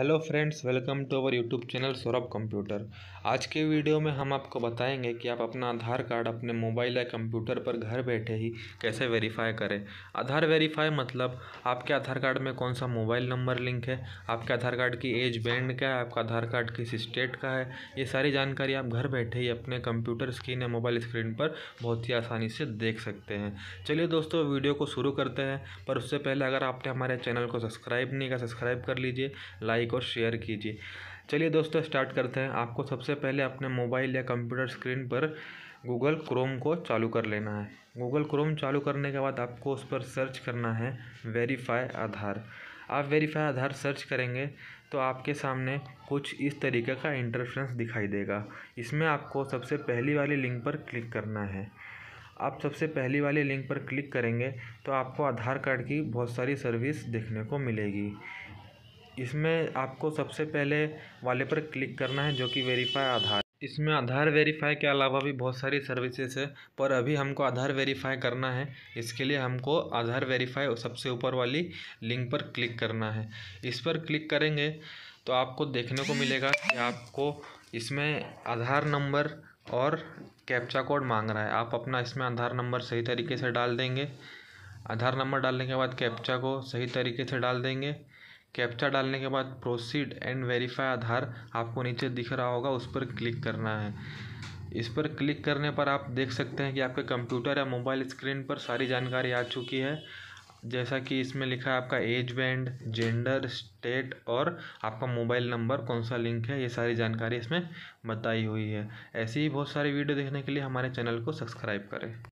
Hello friends, welcome to our YouTube channel Saurabh computer. आज के video में हम आपको बताएँगे कि आप अपना आधार कार्ड अपने मोबाइल या कंप्यूटर पर घर बैठे ही कैसे वेरीफाई करें। आधार वेरीफाई मतलब आपके आधार कार्ड में कौन सा मोबाइल नंबर लिंक है, आपके आधार कार्ड की एज बैंड क्या है, आपका आधार कार्ड किस स्टेट का है, ये सारी जानकारी आप घर बैठे ही अपने कंप्यूटर स्क्रीन या मोबाइल स्क्रीन पर बहुत ही आसानी से देख सकते हैं। चलिए दोस्तों, वीडियो को शुरू करते हैं, पर उससे पहले अगर आपने हमारे चैनल को सब्सक्राइब नहीं किया, सब्सक्राइब कर लीजिए लाइक और शेयर कीजिए। चलिए दोस्तों स्टार्ट करते हैं। आपको सबसे पहले अपने मोबाइल या कंप्यूटर स्क्रीन पर गूगल क्रोम को चालू कर लेना है। गूगल क्रोम चालू करने के बाद आपको उस पर सर्च करना है वेरीफाई आधार। आप वेरीफाई आधार सर्च करेंगे तो आपके सामने कुछ इस तरीके का इंटरफ्रेंस दिखाई देगा। इसमें आपको सबसे पहली वाली लिंक पर क्लिक करना है। आप सबसे पहली वाली लिंक पर क्लिक करेंगे तो आपको आधार कार्ड की बहुत सारी सर्विस देखने को मिलेगी। इसमें आपको सबसे पहले वाले पर क्लिक करना है जो कि वेरीफाई आधार। इसमें आधार वेरीफाई के अलावा भी बहुत सारी सर्विसेज़ है, पर अभी हमको आधार वेरीफाई करना है। इसके लिए हमको आधार वेरीफाई सबसे ऊपर वाली लिंक पर क्लिक करना है। इस पर क्लिक करेंगे तो आपको देखने को मिलेगा कि आपको इसमें आधार नंबर और कैप्चा कोड मांग रहा है। आप अपना इसमें आधार नंबर सही तरीके से डाल देंगे। आधार नंबर डालने के बाद कैप्चा को सही तरीके से डाल देंगे। कैप्चा डालने के बाद प्रोसीड एंड वेरीफाई आधार आपको नीचे दिख रहा होगा, उस पर क्लिक करना है। इस पर क्लिक करने पर आप देख सकते हैं कि आपके कंप्यूटर या मोबाइल स्क्रीन पर सारी जानकारी आ चुकी है। जैसा कि इसमें लिखा है, आपका एज बैंड जेंडर स्टेट और आपका मोबाइल नंबर कौन सा लिंक है, ये सारी जानकारी इसमें बताई हुई है। ऐसी ही बहुत सारी वीडियो देखने के लिए हमारे चैनल को सब्सक्राइब करें।